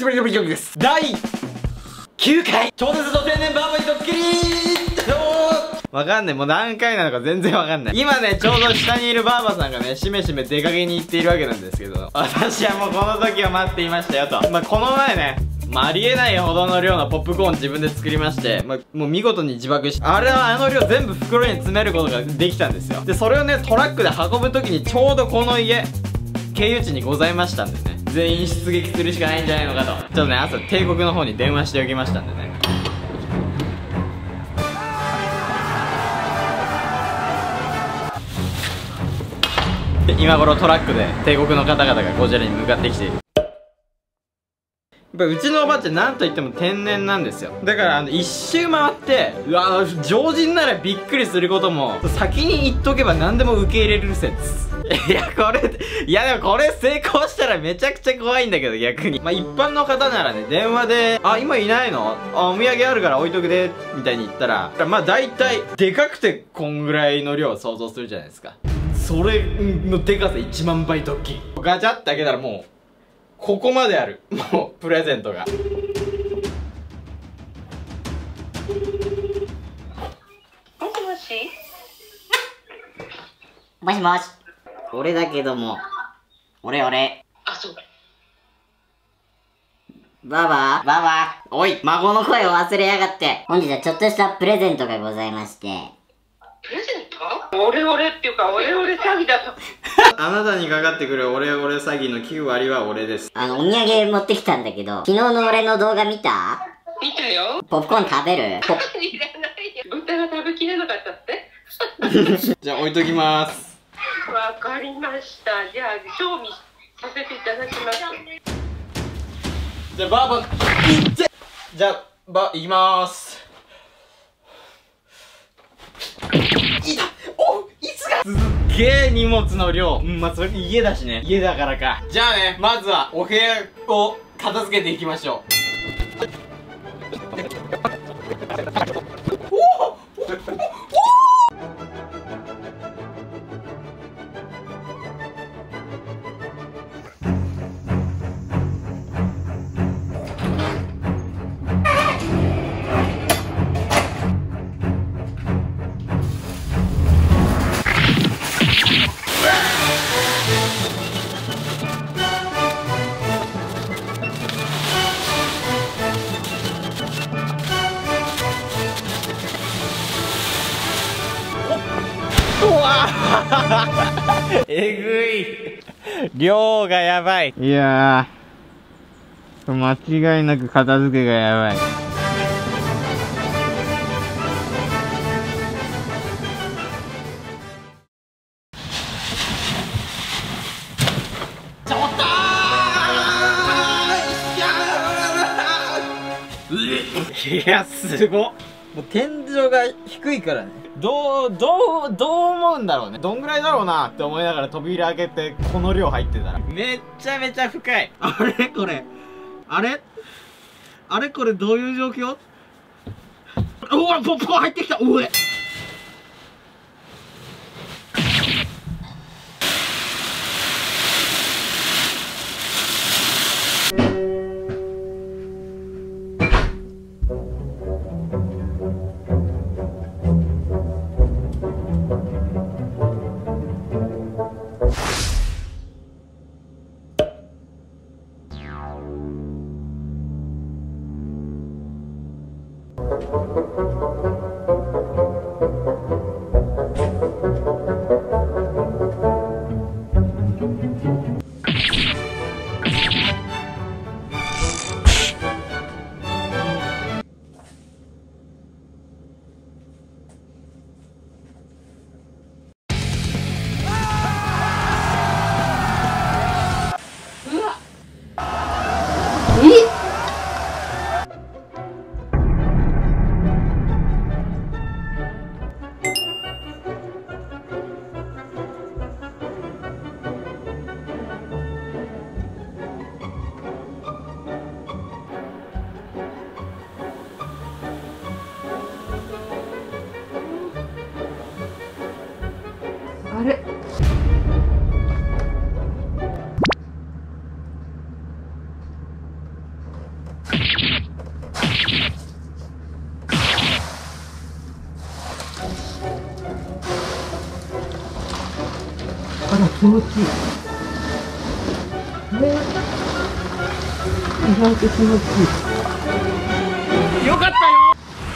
しぶりの曲です第9回超絶ド天然バーバリドッキリわかんない。もう何回なのか全然わかんない。今ね、ちょうど下にいるバーバさんがね、しめしめ出かけに行っているわけなんですけど、私はもうこの時を待っていましたよと。まあ、この前ね、まあ、ありえないほどの量のポップコーン自分で作りまして、まあ、もう見事に自爆して、あれはあの量全部袋に詰めることができたんですよ。で、それをね、トラックで運ぶ時にちょうどこの家、経由地にございましたんでね。全員出撃するしかないんじゃないのかと。ちょっとね、朝帝国の方に電話しておきましたんでね。今頃トラックで帝国の方々がこちらに向かってきているぱうちのおばあちゃん何と言っても天然なんですよ。だからあの一周回ってうわ常人ならびっくりすることも先に言っとけば何でも受け入れる説。いやこれいやでもこれ成功したらめちゃくちゃ怖いんだけど逆に。まあ一般の方ならね電話で「あ今いないの？あお土産あるから置いとくで」みたいに言ったらまあ大体でかくてこんぐらいの量を想像するじゃないですか。それのでかさ1万倍ドッキリ。ガチャって開けたらもうここまである。もうプレゼントが。もしもし？もしもし。俺だけども。俺俺。あそうババババおい孫の声を忘れやがって。本日はちょっとしたプレゼントがございまして。プレゼント？オレオレっていうかオレオレ詐欺だとあなたにかかってくるオレオレ詐欺の9割は俺です。あのお土産持ってきたんだけど昨日の俺の動画見た？見たよ。ポップコーン食べる？いらないよ。豚が食べきれなかったって？じゃあ置いときます。わかりました。じゃあ賞味させていただきます。じゃあバーバいって！じゃあばいきます。いた！おいつが？げえ荷物の量。うんまあそれ家だしね。家だからか。じゃあねまずはお部屋を片付けていきましょう。えぐい。量がやばい。いや間違いなく片付けがやばい。ちょっといやすごっ。もう天井が低いからねどう、どう、どう思うんだろうね。どんぐらいだろうなって思いながら扉開けて、この量入ってたら。めっちゃめちゃ深い。あれこれ。あれ？あれこれどういう状況？うわ、ポップコーン入ってきたうえ 悪っ。あら気持ちいい。ね。意外と気持ちいい。よかった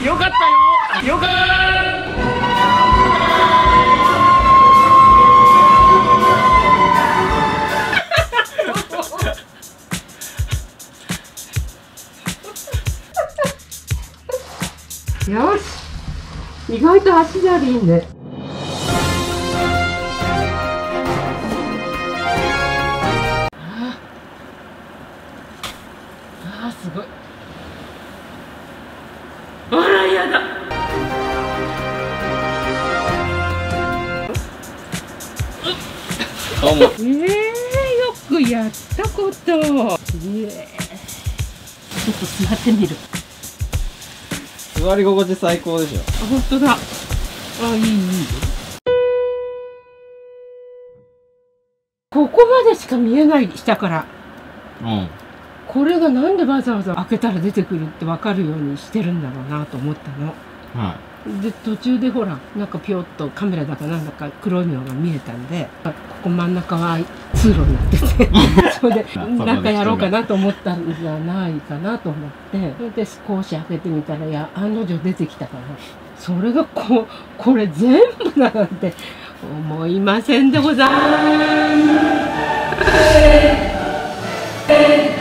よ。よかったよ。よかった。よし意外と足じゃりいいね。ああ、すごい。あら、やだ。どうもええよくやったこと。ええちょっと座ってみる。座り心地最高でしょあ、本当だ。あ、いい、いい。ここまでしか見えない下から。うんこれがなんでわざわざ開けたら出てくるってわかるようにしてるんだろうなと思ったの。はで、途中でほら、なんかぴょっとカメラだかなんだか黒いのが見えたんで、あここ真ん中は通路になってて、それでなんかやろうかなと思ったんじゃないかなと思って、それで少し開けてみたら、いや、案の定出てきたから、それがこ、これ全部だなんて思いませんでございます。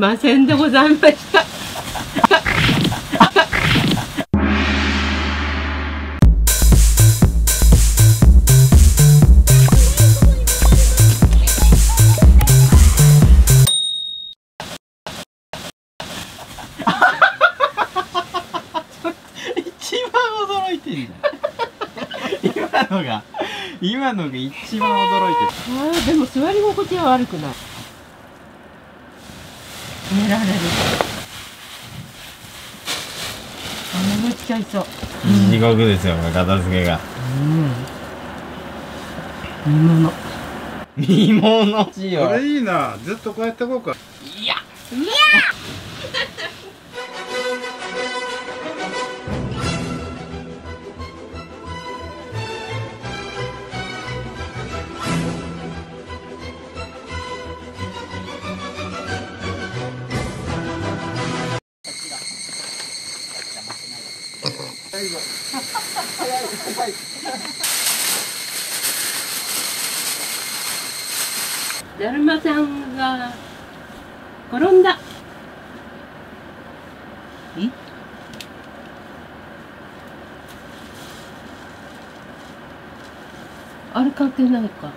ませんでございました。一番驚いてん今のが今のが一番驚いてる。ああでも座り心地は悪くない寝られる。あ眠っちゃいそう地獄ですよ片付けが。うん。煮物見物。しよこれいいな。ずっとこうやってこうかだるまさんが転んだえあれ関係ない。かん